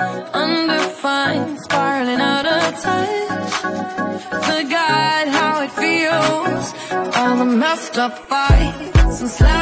undefined, spiraling out of touch. Forgot how it feels, all the messed up fights and slamming.